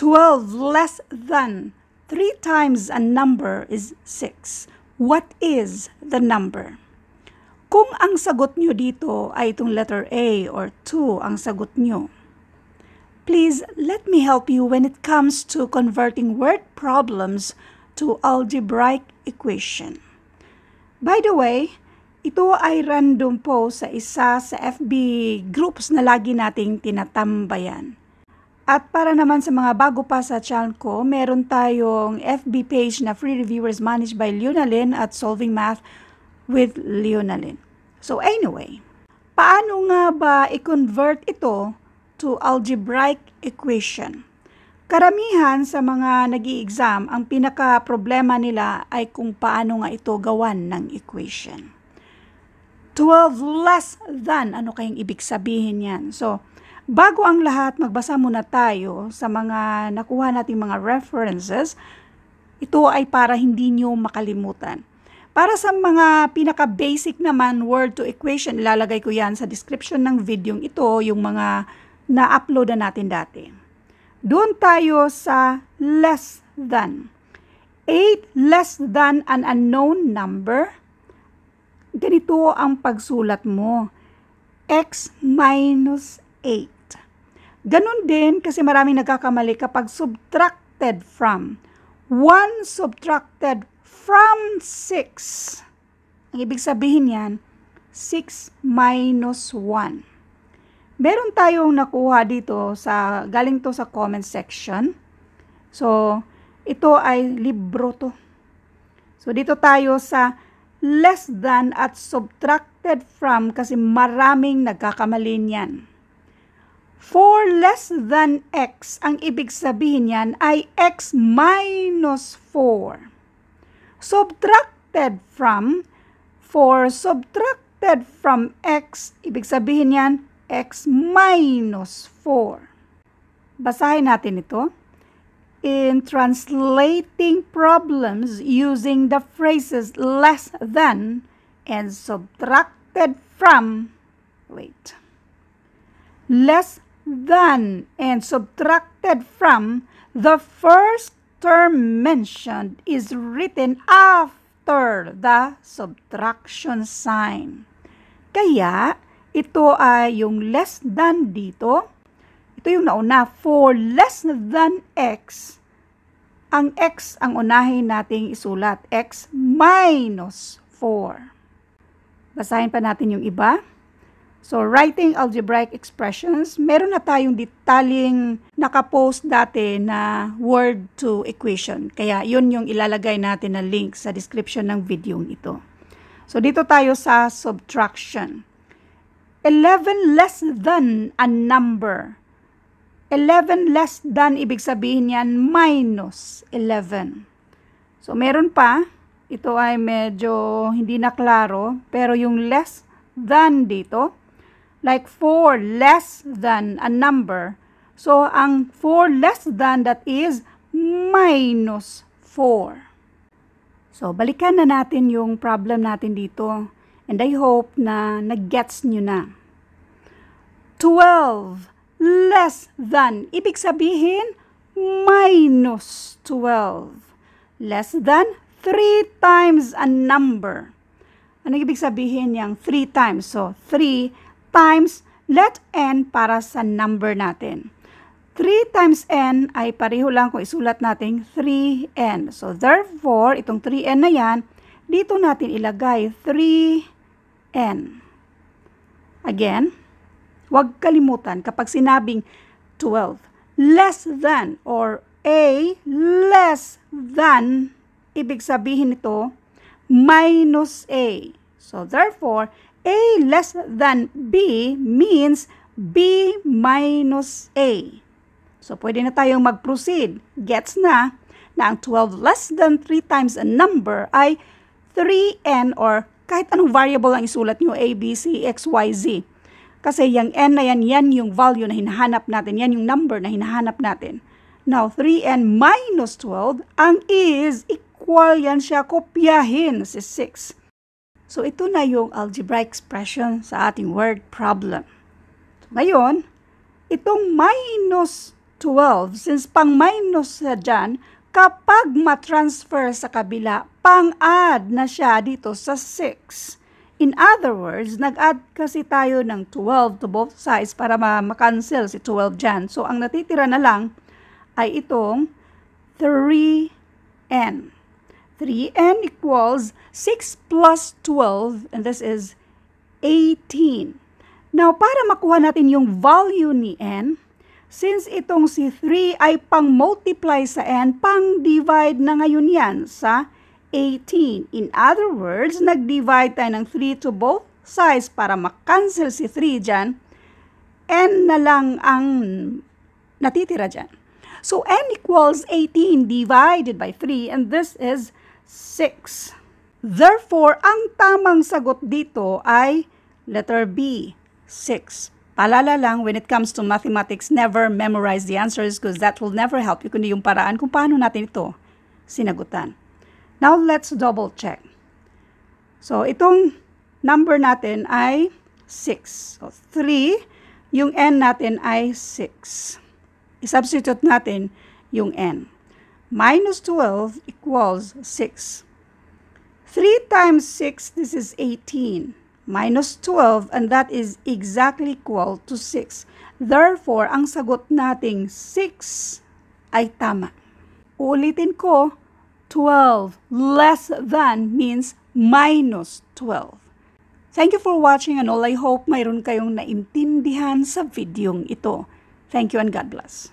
12 less than 3 times a number is 6. What is the number? Kung ang sagot nyo dito ay itong letter A or 2 ang sagot nyo, please let me help you when it comes to converting word problems to algebraic equation. By the way, ito ay random po sa isa sa FB groups na lagi nating tinatambayan. At para naman sa mga bago pa sa channel ko, meron tayong FB page na Free Reviewers managed by Leonalyn at Solving Math with Leonalyn. So anyway, paano nga ba i-convert ito to algebraic equation? Karamihan sa mga nag exam ang pinaka-problema nila ay kung paano nga ito gawan ng equation. 12 less than, ano kayang ibig sabihin yan? So, Bago ang lahat, magbasa muna tayo sa mga nakuha nating mga references. Ito ay para hindi nyo makalimutan. Para sa mga pinaka-basic naman word to equation, ilalagay ko yan sa description ng video ito, yung mga na-upload na natin dati. Doon tayo sa less than. 8 less than an unknown number. Ganito ang pagsulat mo. x minus 8. Ganon din kasi maraming nagkakamali kapag subtracted from. 1 subtracted from 6. Ang ibig sabihin yan, 6 minus 1. Meron tayong nakuha dito sa galing to sa comment section. So, ito ay libro to. So, dito tayo sa less than at subtracted from kasi maraming nagkakamali niyan. 4 less than x, ang ibig sabihin niyan ay x minus 4. Subtracted from, 4 subtracted from x, ibig sabihin niyan x minus 4. Basahin natin ito. In translating problems using the phrases less than and subtracted from, wait, less than and subtracted from, the first term mentioned is written after the subtraction sign. Kaya, ito ay yung less than dito. Ito yung nauna. For less than x, ang x ang unahin nating isulat. x minus 4. Basahin pa natin yung iba. So, writing algebraic expressions, meron na tayong detaling nakapost dati na word to equation. Kaya, yun yung ilalagay natin na link sa description ng video ito. So, dito tayo sa subtraction. 11 less than a number. 11 less than, ibig sabihin yan, minus 11. So, meron pa. Ito ay medyo hindi na klaro. Pero yung less than dito, like 4 less than a number. So, ang 4 less than that is minus 4. So, balikan na natin yung problem natin dito. And I hope na nag-gets nyo na. 12 less than. Ibig sabihin, minus 12. Less than 3 times a number. Ano ibig sabihin niyang 3 times? So, 3 times let n para sa number natin. 3 times n ay pareho lang kung isulat natin 3n. So, therefore, itong 3n na yan, dito natin ilagay 3n. Again, huwag kalimutan kapag sinabing 12, less than or a less than, ibig sabihin ito, minus a. So, therefore, A less than B means B minus A. So, pwede na tayong mag-proceed. Gets na na ang 12 less than 3 times a number ay 3n or kahit anong variable ang isulat nyo, A, B, C, X, Y, Z. Kasi yung n na yan, yan yung value na hinahanap natin. Yan yung number na hinahanap natin. Now, 3n minus 12, ang is equal yan siya, kopyahin si 6. So, ito na yung algebraic expression sa ating word problem. Ngayon, itong minus 12. Since pang minus siya dyan, kapag matransfer sa kabila, pang-add na siya dito sa 6. In other words, nag-add kasi tayo ng 12 to both sides para ma- ma-cancel si 12 dyan. So, ang natitira na lang ay itong 3n. 3n equals 6 plus 12, and this is 18. Now, para makuha natin yung value ni n, since itong si 3 ay pang-multiply sa n, pang-divide na ngayon yan sa 18. In other words, nag-divide tayo ng 3 to both sides para makancel si 3 dyan, n na lang ang natitira dyan. So, n equals 18 divided by 3 and this is 6. Therefore, ang tamang sagot dito ay letter B, 6. Palala lang, when it comes to mathematics, never memorize the answers because that will never help you kundi yung paraan kung paano natin ito sinagutan. Now, let's double check. So, itong number natin ay 6. So, 3, yung n natin ay 6. I-substitute natin yung n. Minus 12 equals 6. 3 times 6, this is 18. Minus 12, and that is exactly equal to 6. Therefore, ang sagot nating 6 ay tama. Ulitin ko, 12 less than means minus 12. Thank you for watching and all I hope mayroon kayong naintindihan sa videong ito. Thank you and God bless.